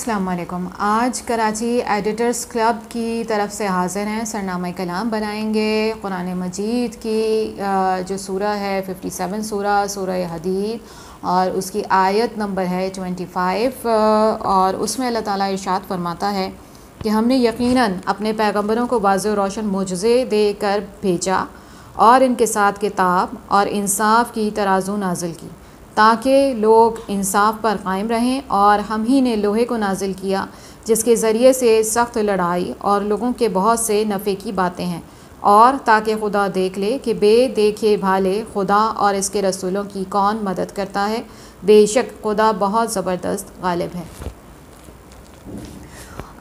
अस्सलाम वालेकुम आज कराची एडिटर्स क्लब की तरफ़ से हाज़िर हैं, सरनामा कलाम बनाएँगे। कुरान मजीद की जो सूरा है 57 सूरा सूरा हदीद, और उसकी आयत नंबर है 25 और उसमें अल्लाह ताला इरशाद फरमाता है कि हमने यकीनन अपने पैगंबरों को बाज़ रोशन मुजज़े देकर भेजा और इनके साथ किताब और इंसाफ की तराजू नाजिल की। ताकि लोग इंसाफ पर कायम रहें और हम ही ने लोहे को नाजिल किया जिसके ज़रिए से सख्त लड़ाई और लोगों के बहुत से नफ़े की बातें हैं। और ताकि खुदा देख ले कि बे देखे भाले खुदा और इसके रसूलों की कौन मदद करता है। बेशक खुदा बहुत ज़बरदस्त गालिब है।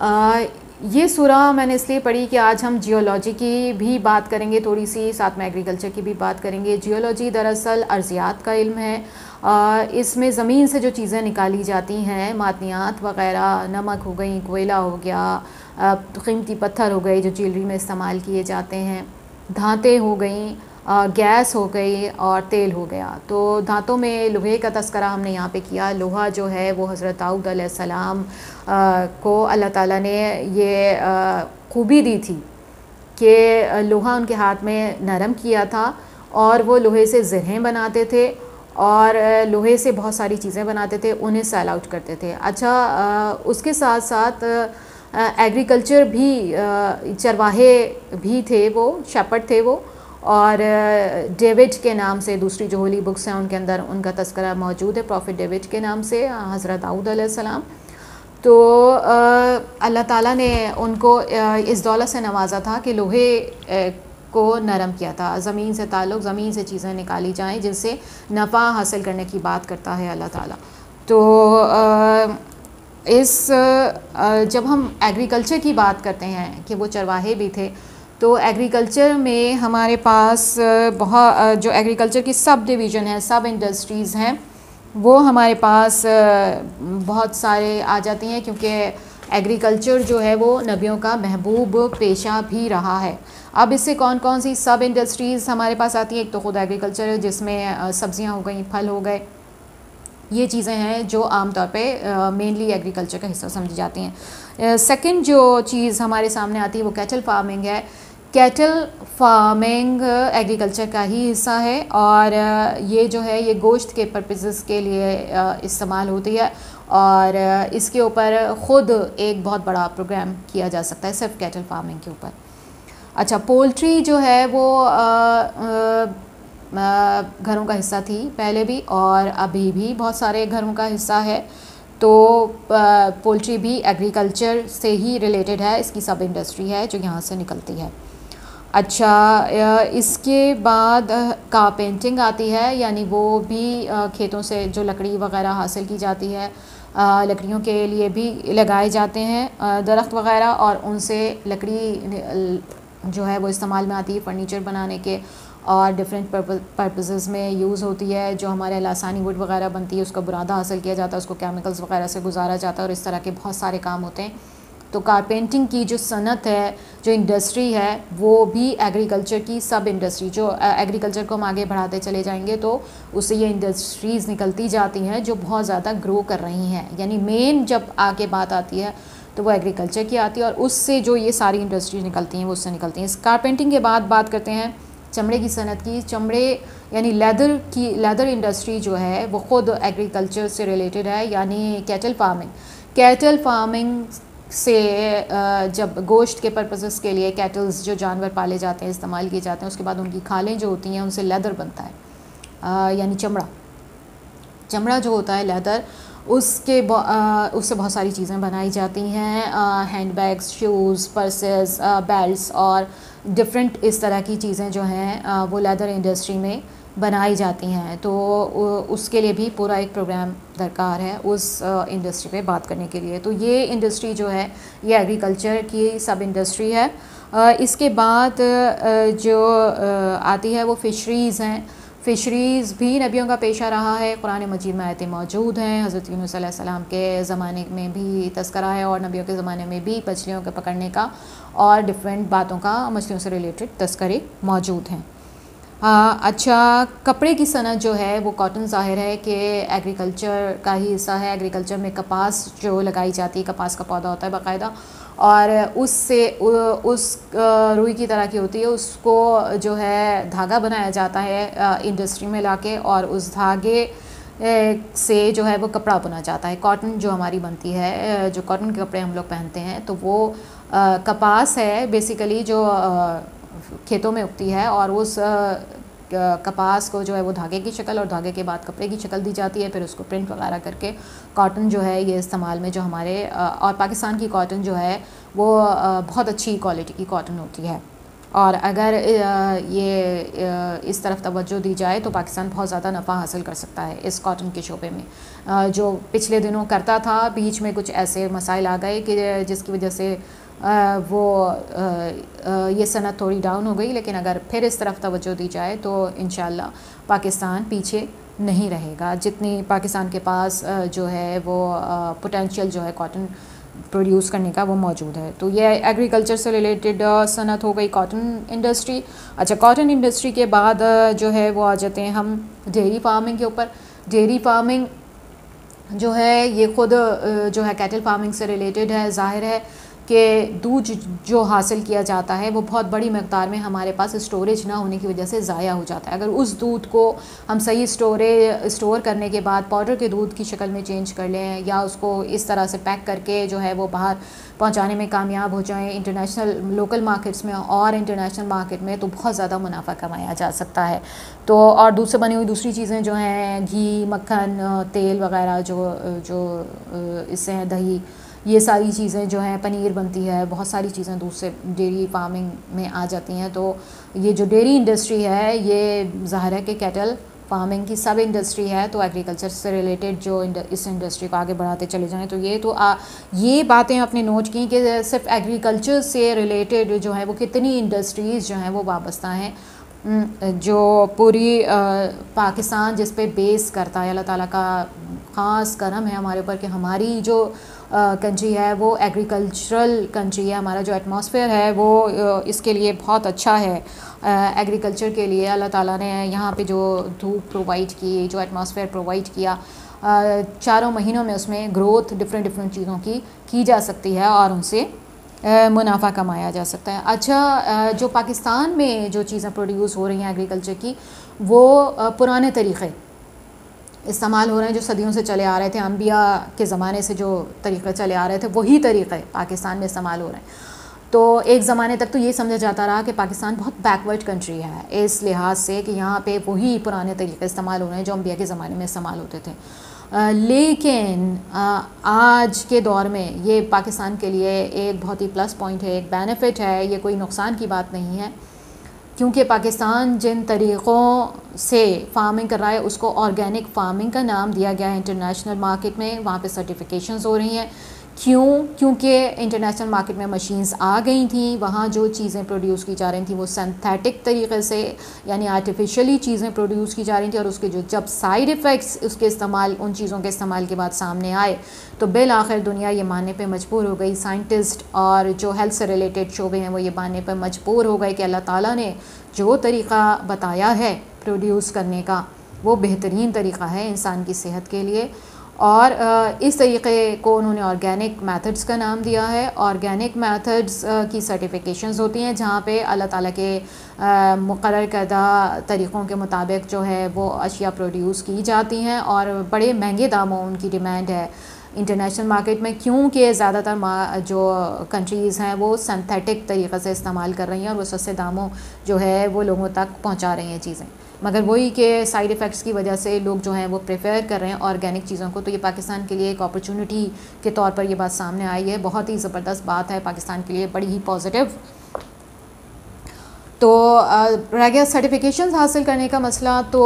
आ, ये सूरा मैंने इसलिए पढ़ी कि आज हम जियोलॉजी की भी बात करेंगे, थोड़ी सी साथ में एग्रीकल्चर की भी बात करेंगे। जियोलॉजी दरअसल अर्जियात का इल्म है। इसमें ज़मीन से जो चीज़ें निकाली जाती हैं, मादनियात वगैरह, नमक हो गई, कोयला हो गया कीमती पत्थर हो गए जो ज्वेलरी में इस्तेमाल किए जाते हैं, धातें हो गई गैस हो गई और तेल हो गया। तो धातों में लोहे का तस्करा हमने यहाँ पे किया। लोहा जो है वो हज़रत आउद को अल्लाह ताला ने ये खूबी दी थी कि लोहा उनके हाथ में नरम किया था और वो लोहे से जरहें बनाते थे और लोहे से बहुत सारी चीज़ें बनाते थे, उन्हें सेल आउट करते थे। अच्छा उसके साथ साथ एग्रीकल्चर भी चरवाहे भी थे वो शेपर्ड थे वो। और डेविड के नाम से दूसरी जो होली बुक्स हैं उनके अंदर उनका तस्करा मौजूद है, प्रॉफिट डेविड के नाम से हज़रत दाऊद सलाम। तो अल्लाह ताला ने उनको इस दौलत से नवाजा था कि लोहे को नरम किया था। ज़मीन से ताल्लुक़, ज़मीन से चीज़ें निकाली जाएँ जिनसे नफ़ा हासिल करने की बात करता है अल्लाह ताला। तो इस जब हम एग्रीकल्चर की बात करते हैं कि वो चरवाहे भी थे तो एग्रीकल्चर में हमारे पास बहुत जो एग्रीकल्चर की सब डिवीज़न है सब इंडस्ट्रीज़ हैं, वो हमारे पास बहुत सारे आ जाती हैं क्योंकि एग्रीकल्चर जो है वो नबियों का महबूब पेशा भी रहा है। अब इससे कौन कौन सी सब इंडस्ट्रीज़ हमारे पास आती हैं? एक तो ख़ुद एग्रीकल्चर जिसमें सब्ज़ियाँ हो गई, फल हो गए। ये चीज़ें हैं जो आमतौर पे मेनली एग्रीकल्चर का हिस्सा समझी जाती हैं। सेकंड जो चीज़ हमारे सामने आती है, वो कैटल फ़ार्मिंग है। कैटल फ़ार्मिंग एग्रीकल्चर का ही हिस्सा है और ये जो है, ये गोश्त के पर्पसेस के लिए इस्तेमाल होती है और इसके ऊपर ख़ुद एक बहुत बड़ा प्रोग्राम किया जा सकता है सिर्फ़ कैटल फ़ार्मिंग के ऊपर। अच्छा पोल्ट्री जो है वो घरों का हिस्सा थी पहले भी और अभी भी बहुत सारे घरों का हिस्सा है। तो पोल्ट्री भी एग्रीकल्चर से ही रिलेटेड है, इसकी सब इंडस्ट्री है जो यहाँ से निकलती है। अच्छा इसके बाद कारपेंटिंग आती है, यानी वो भी खेतों से जो लकड़ी वगैरह हासिल की जाती है लकड़ियों के लिए भी लगाए जाते हैं दरख्त वगैरह, और उनसे लकड़ी जो है वो इस्तेमाल में आती है फ़र्नीचर बनाने के, और डिफरेंट पर्पसेस में यूज़ होती है, जो हमारे लासानी वुड वगैरह बनती है, उसका बुरादा हासिल किया जाता है, उसको केमिकल्स वगैरह से गुजारा जाता है, और इस तरह के बहुत सारे काम होते हैं। तो कारपेंटिंग की जो सनत है, जो इंडस्ट्री है, वो भी एग्रीकल्चर की सब इंडस्ट्री जो एग्रीकल्चर को हम आगे बढ़ाते चले जाएँगे तो उससे ये इंडस्ट्रीज़ निकलती जाती हैं, जो बहुत ज़्यादा ग्रो कर रही हैं। यानी मेन जब आगे बात आती है तो वो एग्रीकल्चर की आती है और उससे जो ये सारी इंडस्ट्रीज़ निकलती हैं, वो उससे निकलती हैं। इस कारपेंटिंग के बाद बात करते हैं, चमड़े की सनत की। चमड़े, यानी लेदर की लेदर इंडस्ट्री जो है, वो ख़ुद एग्रीकल्चर से रिलेटेड है, यानी कैटल फ़ार्मिंग कैटल फ़ार्मिंग से जब गोश्त के पर्पसेस के लिए कैटल्स जो जानवर पाले जाते हैं, इस्तेमाल किए जाते हैं, उसके बाद उनकी खालें जो होती हैं, उनसे लेदर बनता है। यानी चमड़ा। चमड़ा जो होता है लेदर उसके उससे बहुत सारी चीज़ें बनाई जाती हैं। Hand bags shoes purses belts और डिफरेंट इस तरह की चीज़ें जो हैं वो लेदर इंडस्ट्री में बनाई जाती हैं। तो उसके लिए भी पूरा एक प्रोग्राम दरकार है उस इंडस्ट्री पे बात करने के लिए। तो ये इंडस्ट्री जो है, ये एग्रीकल्चर की सब इंडस्ट्री है। इसके बाद जो आती है वो फ़िशरीज़ हैं। फ़िशरीज़ भी नबियों का पेशा रहा है। कुरान मजीद में आयतें मौजूद हैं। हज़रत यूनुसम के ज़माने में भी तस्करा है और नबियों के ज़माने में भी मछलियों के पकड़ने का और डिफरेंट बातों का मछलियों से रिलेटेड तस्करे मौजूद हैं। हाँ अच्छा कपड़े की सनत जो है, वो कॉटन ज़ाहिर है कि एग्रीकल्चर का ही हिस्सा है। एग्रीकल्चर में कपास जो लगाई जाती है, कपास का पौधा होता है बाकायदा। और उससे उस रुई की तरह की होती है, उसको जो है धागा बनाया जाता है इंडस्ट्री में लाके और उस धागे से जो है वो कपड़ा बुना जाता है। कॉटन जो हमारी बनती है जो कॉटन के कपड़े हम लोग पहनते हैं तो वो कपास है बेसिकली जो खेतों में उगती है और उस कपास को जो है वो धागे की शक्ल और धागे के बाद कपड़े की शक्ल दी जाती है, फिर उसको प्रिंट वगैरह करके कॉटन जो है ये इस्तेमाल में जो हमारे और पाकिस्तान की कॉटन जो है वो बहुत अच्छी क्वालिटी की कॉटन होती है। और अगर ये इस तरफ़ तवज्जो दी जाए तो पाकिस्तान बहुत ज़्यादा नफ़ा हासिल कर सकता है इस कॉटन के शोबे में। जो पिछले दिनों करता था, बीच में कुछ ऐसे मसाइल आ गए कि, जिसकी वजह से वो ये सनत थोड़ी डाउन हो गई, लेकिन अगर फिर इस तरफ़ तवज्जो दी जाए तो इन पाकिस्तान पीछे नहीं रहेगा। जितनी पाकिस्तान के पास जो है वो पोटेंशियल जो है कॉटन प्रोड्यूस करने का, वो मौजूद है। तो ये एग्रीकल्चर से रिलेटेड सनत हो गई कॉटन इंडस्ट्री अच्छा कॉटन इंडस्ट्री के बाद जो है वो आ जाते हैं हम डेयरी फ़ार्मिंग के ऊपर। डेयरी फ़ार्मिंग जो है, ये ख़ुद जो है कैटल फ़ार्मिंग से रिलेटेड है, ज़ाहिर है कि दूध जो हासिल किया जाता है, वो बहुत बड़ी मकदार में हमारे पास स्टोरेज ना होने की वजह से ज़ाया हो जाता है। अगर उस दूध को हम सही स्टोरेज स्टोर करने के बाद पाउडर के दूध की शक्ल में चेंज कर लें या उसको इस तरह से पैक करके जो है वो बाहर पहुँचाने में कामयाब हो जाएँ इंटरनेशनल लोकल मार्केट्स में और इंटरनेशनल मार्केट में तो बहुत ज़्यादा मुनाफा कमाया जा सकता है। तो और दूध से बनी हुई दूसरी चीज़ें जो हैं, घी, मक्खन, तेल वगैरह जो जो इससे हैं, दही ये सारी चीज़ें जो हैं पनीर बनती है बहुत सारी चीज़ें दूसरे डेयरी फ़ार्मिंग में आ जाती हैं। तो ये जो डेयरी इंडस्ट्री है ये ज़ाहिर है कि कैटल फ़ार्मिंग की सब इंडस्ट्री है तो एग्रीकल्चर से रिलेटेड जो इस इंडस्ट्री को आगे बढ़ाते चले जाएँ तो ये तो आ, ये बातें आपने नोट की कि सिर्फ़ एग्रीकल्चर से रिलेटेड जो है वो कितनी इंडस्ट्रीज़ जो हैं वो वाबस्ता हैं। जो पूरी पाकिस्तान जिस पे बेस करता है अल्लाह ताला का ख़ास करम है हमारे ऊपर कि हमारी जो कंट्री है, वो एग्रीकल्चरल कंट्री है, हमारा जो एटमॉस्फेयर है, वो इसके लिए बहुत अच्छा है। एग्रीकल्चर के लिए अल्लाह ताला ने यहाँ पे जो धूप प्रोवाइड की, जो एटमॉस्फेयर प्रोवाइड किया चारों महीनों में उसमें ग्रोथ डिफरेंट डिफरेंट चीज़ों की की जा सकती है और उनसे मुनाफा कमाया जा सकता है। अच्छा जो पाकिस्तान में जो चीज़ें प्रोड्यूस हो रही हैं एग्रीकल्चर की, वो पुराने तरीक़े इस्तेमाल हो रहे हैं जो सदियों से चले आ रहे थे अम्बिया के ज़माने से जो तरीक़े चले आ रहे थे वही तरीक़े पाकिस्तान में इस्तेमाल हो रहे हैं। तो एक ज़माने तक तो ये समझा जाता रहा कि पाकिस्तान बहुत बैकवर्ड कंट्री है इस लिहाज से कि यहाँ पे वही पुराने तरीके इस्तेमाल हो रहे हैं जो अम्बिया के ज़माने में इस्तेमाल होते थे। आ, लेकिन आ, आज के दौर में ये पाकिस्तान के लिए एक बहुत ही प्लस पॉइंट है एक बेनिफिट है ये कोई नुकसान की बात नहीं है। क्योंकि पाकिस्तान जिन तरीक़ों से फ़ार्मिंग कर रहा है, उसको ऑर्गेनिक फ़ार्मिंग का नाम दिया गया है। इंटरनेशनल मार्केट में वहाँ पे सर्टिफिकेशंस हो रही हैं। क्यों? क्योंकि इंटरनेशनल मार्केट में मशीन्स आ गई थी, वहाँ जो चीज़ें प्रोड्यूस की जा रही थी वो सिंथेटिक तरीके से, यानी आर्टिफिशियली चीज़ें प्रोड्यूस की जा रही थी और उसके जो जब साइड इफ़ेक्ट्स उसके इस्तेमाल, उन चीज़ों के इस्तेमाल के बाद सामने आए तो बिल आखिर दुनिया ये मानने पर मजबूर हो गई। साइंटिस्ट और जो हेल्थ से रिलेटेड शोबे हैं वो ये मानने पर मजबूर हो गए कि अल्लाह ताला ने जो तरीक़ा बताया है प्रोड्यूस करने का, वो बेहतरीन तरीक़ा है इंसान की सेहत के लिए। और इस तरीक़े को उन्होंने ऑर्गेनिक मेथड्स का नाम दिया है। ऑर्गेनिक मेथड्स की सर्टिफिकेशंस होती हैं जहाँ पे अल्लाह ताला के मुकर करदा तरीक़ों के मुताबिक जो है वो अशिया प्रोड्यूस की जाती हैं और बड़े महँगे दामों उनकी डिमांड है इंटरनेशनल मार्केट में, क्योंकि ज़्यादातर जो कंट्रीज़ हैं वो सिंथेटिक तरीक़े से इस्तेमाल कर रही हैं और वो सस्ते दामों जो है वो लोगों तक पहुँचा रही हैं चीज़ें। मगर वही के साइड इफ़ेक्ट्स की वजह से लोग जो हैं वो प्रेफर कर रहे हैं ऑर्गेनिक चीज़ों को। तो ये पाकिस्तान के लिए एक अपॉर्चुनिटी के तौर पर ये बात सामने आई है। बहुत ही ज़बरदस्त बात है। पाकिस्तान के लिए बड़ी ही पॉजिटिव तो रह गया सर्टिफिकेशन हासिल करने का मसला तो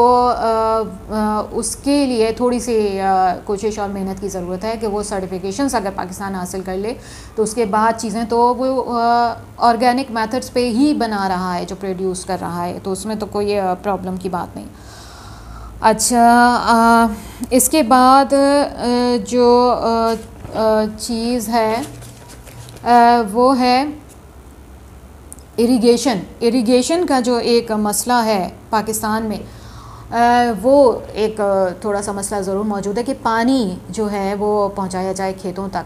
उसके लिए थोड़ी सी कोशिश और मेहनत की ज़रूरत है कि वो सर्टिफिकेशन अगर पाकिस्तान हासिल कर ले तो उसके बाद चीज़ें तो वो ऑर्गेनिक मेथड्स पे ही बना रहा है जो प्रोड्यूस कर रहा है तो उसमें तो कोई प्रॉब्लम की बात नहीं। अच्छा आ, इसके बाद जो चीज़ है आ, वो है इरिगेशन इरिगेशन का जो एक मसला है पाकिस्तान में वो एक थोड़ा सा मसला ज़रूर मौजूद है कि पानी जो है वो पहुँचाया जाए खेतों तक।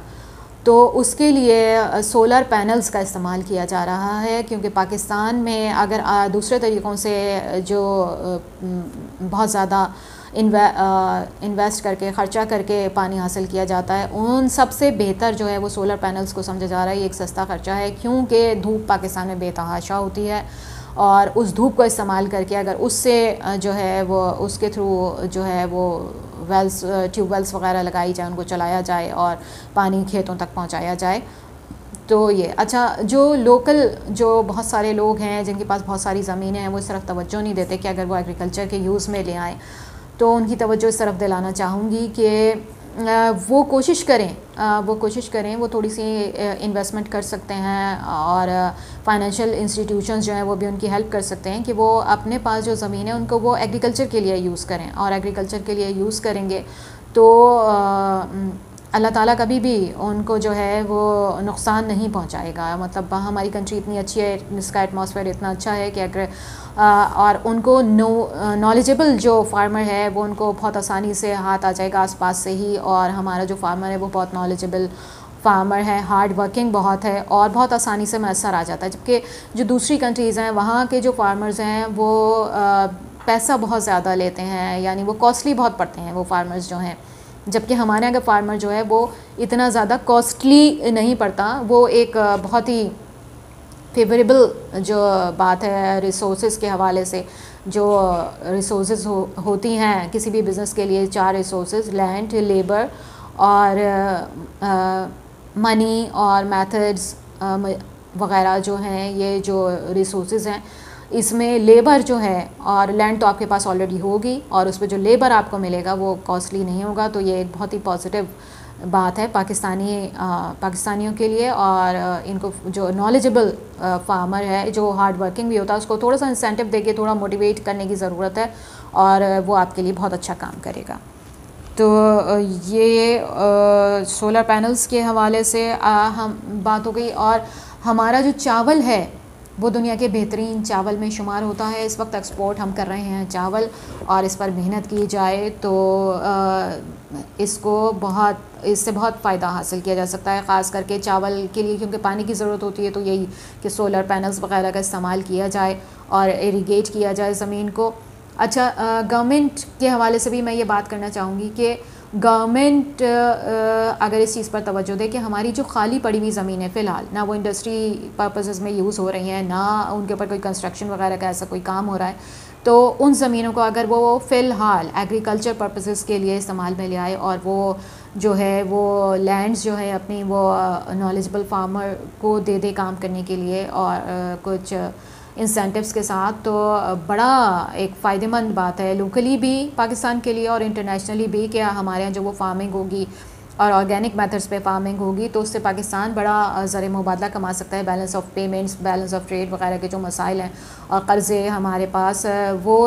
तो उसके लिए सोलर पैनल्स का इस्तेमाल किया जा रहा है, क्योंकि पाकिस्तान में अगर दूसरे तरीक़ों से जो बहुत ज़्यादा इन्वेस्ट करके, ख़र्चा करके पानी हासिल किया जाता है। उन सबसे बेहतर जो है वो सोलर पैनल्स को समझा जा रहा है, ये एक सस्ता ख़र्चा है, क्योंकि धूप पाकिस्तान में बेतहाशा होती है और उस धूप को इस्तेमाल करके अगर उससे जो है वो, उसके थ्रू जो है वो वेल्स ट्यूब वेल्स वगैरह लगाई जाए, उनको चलाया जाए और पानी खेतों तक पहुँचाया जाए। तो ये अच्छा जो लोकल जो बहुत सारे लोग हैं, जिनके पास बहुत सारी ज़मीनें हैं, वो इस तरफ़ तवज्जो नहीं देते कि अगर वो एग्रीकल्चर के यूज़ में ले आएँ। तो उनकी तवज्जो इस तरफ़ दिलाना चाहूँगी कि वो कोशिश करें वो कोशिश करें, वो थोड़ी सी इन्वेस्टमेंट कर सकते हैं और फाइनेंशियल इंस्टीट्यूशंस जो हैं वो भी उनकी हेल्प कर सकते हैं कि वो अपने पास जो ज़मीन है उनको वो एग्रीकल्चर के लिए यूज़ करें और एग्रीकल्चर के लिए यूज़ करेंगे तो अल्लाह ताला कभी भी उनको जो है वो नुकसान नहीं पहुंचाएगा। मतलब हमारी कंट्री इतनी अच्छी है, इसका एटमॉस्फेयर इतना अच्छा है कि अगर और उनको नो नॉलेजेबल जो फार्मर है, वो उनको बहुत आसानी से हाथ आ जाएगा आसपास से ही और हमारा जो फार्मर है, वो बहुत नॉलेजेबल फार्मर है हार्ड वर्किंग बहुत है और बहुत आसानी से मैसर आ जाता है। जबकि जो दूसरी कंट्रीज़ हैं, वहाँ के जो फार्मर्स हैं, वो पैसा बहुत ज़्यादा लेते हैं, यानी वो कॉस्टली बहुत पड़ते हैं, वो फार्मर्स जो हैं। जबकि हमारे अगर फार्मर जो है वो इतना ज़्यादा कॉस्टली नहीं पड़ता। वो एक बहुत ही फेवरेबल जो बात है रिसोर्स के हवाले से जो रिसोर्स हो, होती हैं किसी भी बिज़नेस के लिए चार रिसोर्स लैंड लेबर और मनी और मेथड्स वगैरह जो हैं ये जो रिसोर्स हैं इसमें लेबर जो है और लैंड तो आपके पास ऑलरेडी होगी और उस पर जो लेबर आपको मिलेगा वो कॉस्टली नहीं होगा तो ये एक बहुत ही पॉजिटिव बात है पाकिस्तानी पाकिस्तानियों के लिए और इनको जो नॉलेजेबल फार्मर है जो हार्ड वर्किंग भी होता है उसको थोड़ा सा इंसेंटिव देके थोड़ा मोटिवेट करने की ज़रूरत है और वो आपके लिए बहुत अच्छा काम करेगा। तो ये सोलर पैनल्स के हवाले से आ, हम बात हो गई और हमारा जो चावल है वो दुनिया के बेहतरीन चावल में शुमार होता है। इस वक्त एक्सपोर्ट हम कर रहे हैं चावल और इस पर मेहनत की जाए तो इसको बहुत, इससे बहुत फ़ायदा हासिल किया जा सकता है, ख़ास करके चावल के लिए क्योंकि पानी की ज़रूरत होती है तो यही कि सोलर पैनल्स वगैरह का इस्तेमाल किया जाए और इरीगेट किया जाए ज़मीन को। अच्छा गवर्नमेंट के हवाले से भी मैं ये बात करना चाहूँगी कि गवर्नमेंट अगर इस चीज़ पर तवज्जो दे कि हमारी जो खाली पड़ी हुई ज़मीन है फ़िलहाल, ना वो इंडस्ट्री पर्पसेस में यूज़ हो रही हैं, ना उनके ऊपर कोई कंस्ट्रक्शन वगैरह का ऐसा कोई काम हो रहा है तो उन ज़मीनों को अगर वो फ़िलहाल एग्रीकल्चर पर्पसेस के लिए इस्तेमाल में ले आए और वो जो है, वो लैंड्स जो है अपनी वो नॉलेजबल फार्मर को दे दे काम करने के लिए और कुछ इंसेंटिव्स के साथ तो बड़ा एक फ़ायदेमंद बात है। लोकली भी, पाकिस्तान के लिए और इंटरनेशनली भी कि हमारे यहाँ जो वो फ़ार्मिंग होगी और ऑर्गेनिक मेथड्स पे फ़ार्मिंग होगी तो उससे पाकिस्तान बड़ा ज़र मुबादला कमा सकता है। Balance of payments balance of trade वगैरह के जो मसाइल हैं और कर्ज़े हमारे पास वो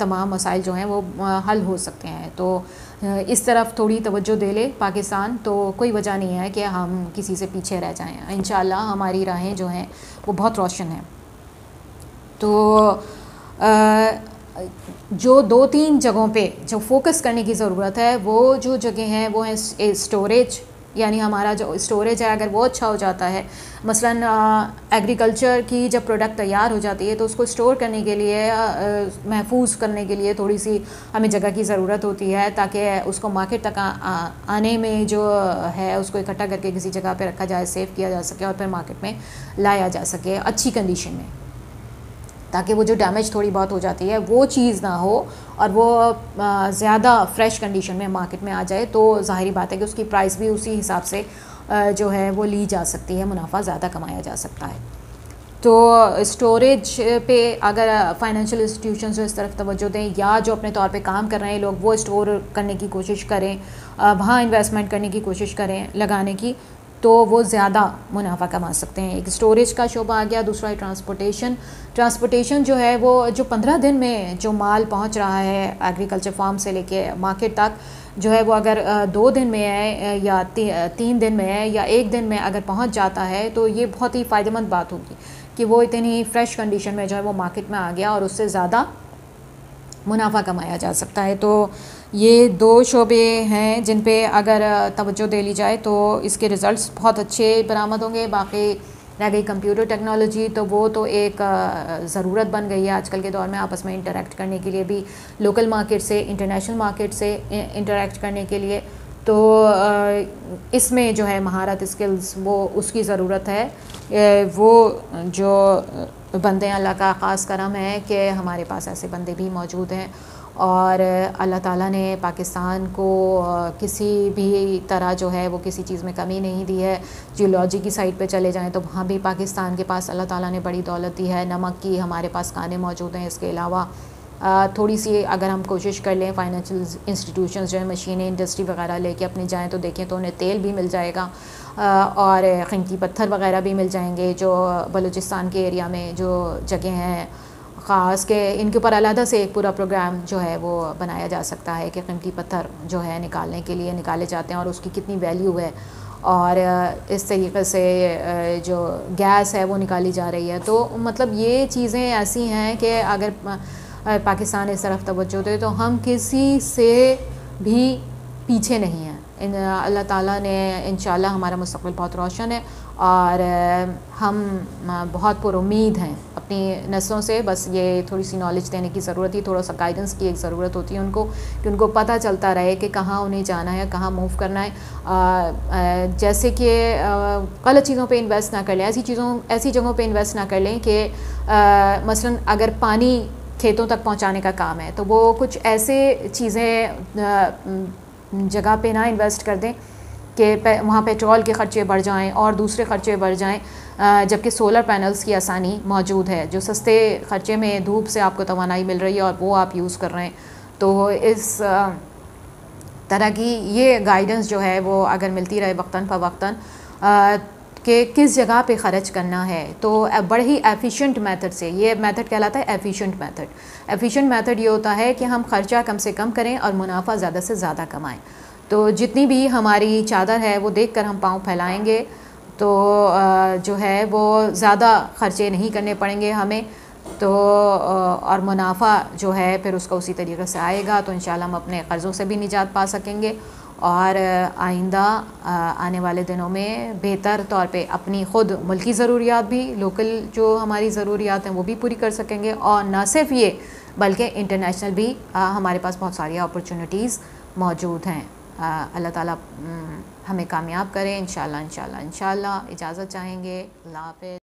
तमाम मसाइल जो हैं वो हल हो सकते हैं। तो इस तरफ़ थोड़ी तवज्जो दे ले पाकिस्तान तो कोई वजह नहीं है कि हम किसी से पीछे रह जाएँ। इन हमारी राहें जो हैं वो बहुत रोशन हैं। तो जो दो तीन जगहों पे जो फोकस करने की ज़रूरत है वो जो जगह हैं वो है स्टोरेज यानी हमारा जो स्टोरेज है अगर वो अच्छा हो जाता है मसलन एग्रीकल्चर की जब प्रोडक्ट तैयार हो जाती है तो उसको स्टोर करने के लिए महफूज करने के लिए थोड़ी सी हमें जगह की ज़रूरत होती है ताकि उसको मार्केट तक आ, आ, आने में जो है उसको इकट्ठा करके किसी जगह पे रखा जाए सेव किया जा सके और फिर मार्केट में लाया जा सके अच्छी कंडीशन में। ताकि वो जो डैमेज थोड़ी बहुत हो जाती है, वो चीज़ ना हो और वो ज़्यादा फ्रेश कंडीशन में मार्केट में आ जाए तो ज़ाहरी बात है कि उसकी प्राइस भी उसी हिसाब से जो है वो ली जा सकती है, मुनाफा ज़्यादा कमाया जा सकता है। तो स्टोरेज पे अगर फाइनेंशियल इंस्टीट्यूशन जो इस तरफ़ तवज्जो दें या जो अपने तौर पे काम कर रहे हैं लोग, वो स्टोर करने की कोशिश करें वहाँ इन्वेस्टमेंट करने की कोशिश करें लगाने की तो वो ज़्यादा मुनाफा कमा सकते हैं। एक स्टोरेज का शोबा आ गया दूसरा है ट्रांसपोर्टेशन ट्रांसपोर्टेशन जो है वो जो पंद्रह दिन में जो माल पहुँच रहा है एग्रीकल्चर फार्म से लेके मार्केट तक जो है वो अगर दो दिन में है या ती, तीन दिन में है या एक दिन में अगर पहुँच जाता है तो ये बहुत ही फ़ायदेमंद बात होगी कि वो इतनी फ्रेश कंडीशन में जो है वो मार्केट में आ गया और उससे ज़्यादा मुनाफा कमाया जा सकता है। तो ये दो शोबे हैं जिन पे अगर तवज्जो दे ली जाए तो इसके रिज़ल्ट्स बहुत अच्छे बरामद होंगे। बाकी रह गई कंप्यूटर टेक्नोलॉजी तो वो तो एक ज़रूरत बन गई है आजकल के दौर में आपस में इंटरेक्ट करने के लिए भी। लोकल मार्केट से इंटरनेशनल मार्केट से इंटरेक्ट करने के लिए। तो इसमें जो है महारत स्किल्स वो उसकी ज़रूरत है। वो जो बंदे अल्लाह का ख़ास करम है कि हमारे पास ऐसे बंदे भी मौजूद हैं। और अल्लाह ताला ने पाकिस्तान को किसी भी तरह जो है वो किसी चीज़ में कमी नहीं दी है। जियोलॉजी की साइड पे चले जाएँ तो वहाँ भी पाकिस्तान के पास अल्लाह ताला ने बड़ी दौलत दी है। नमक की हमारे पास काने मौजूद हैं इसके अलावा। थोड़ी सी अगर हम कोशिश कर लें फाइनेंशियल इंस्टीट्यूशन जो है, मशीनें, इंडस्ट्री वगैरह लेके अपने जाएँ तो देखें तो उन्हें तेल भी मिल जाएगा और कीमती पत्थर वगैरह भी मिल जाएँगे जो बलूचिस्तान के एरिया में जो जगह हैं। ख़ास के इनके ऊपर अलहदा से एक पूरा प्रोग्राम जो है वो बनाया जा सकता है कि कीमती पत्थर जो है निकालने के लिए निकाले जाते हैं और उसकी कितनी वैल्यू है। और इस तरीके से जो गैस है वो निकाली जा रही है। तो मतलब ये चीज़ें ऐसी हैं कि अगर पाकिस्तान इस तरफ़ तवज्जो दे तो हम किसी से भी पीछे नहीं हैं। अल्लाह ताला ने इन हमारा मुस्तबिल बहुत रोशन है और हम बहुत पुरुद हैं अपनी नस्लों से। बस ये थोड़ी सी नॉलेज देने की ज़रूरत ही थोड़ा सा गाइडेंस की एक ज़रूरत होती है उनको कि उनको पता चलता रहे कि कहाँ उन्हें जाना है कहाँ मूव करना है। आ, जैसे कि गलत चीज़ों पे इन्वेस्ट ना कर लें ऐसी चीज़ों ऐसी जगहों पे इन्वेस्ट ना कर लें कि मसलन अगर पानी खेतों तक पहुँचाने का काम है तो वो कुछ ऐसे चीज़ें जगह पे ना इन्वेस्ट कर दें कि वहाँ पेट्रोल के ख़र्चे बढ़ जाएँ और दूसरे ख़र्चे बढ़ जाएँ जबकि सोलर पैनल्स की आसानी मौजूद है। जो सस्ते ख़र्चे में धूप से आपको तोानाई मिल रही है और वो आप यूज़ कर रहे हैं। तो इस तरह की ये गाइडेंस जो है वो अगर मिलती रहे वक्ता फ़वक्ता कि किस जगह पे ख़र्च करना है? तो बड़े ही एफिशिएंट मेथड से, ये मेथड कहलाता है एफिशिएंट मेथड एफिशिएंट मेथड ये होता है कि हम ख़र्चा कम से कम करें और मुनाफा ज़्यादा से ज़्यादा कमाएँ. तो जितनी भी हमारी चादर है, वो देख कर हम पाँव फैलाएँगे तो जो है, वो ज़्यादा ख़र्चे नहीं करने पड़ेंगे हमें तो और मुनाफा जो है, फिर उसका उसी तरीके से आएगा तो इन हम अपने कर्ज़ों से भी निजात पा सकेंगे और आइंदा आने वाले दिनों में बेहतर तौर पे अपनी ख़ुद मुल्की ज़रूरियात भी, लोकल जो हमारी ज़रूरियात हैं वो भी पूरी कर सकेंगे और न सिर्फ़ ये, बल्कि इंटरनेशनल भी हमारे पास बहुत सारी अपॉर्चुनिटीज़ मौजूद हैं। अल्लाह ताला हमें कामयाब करें। इन शाला इन इजाज़त चाहेंगे। अल्लाह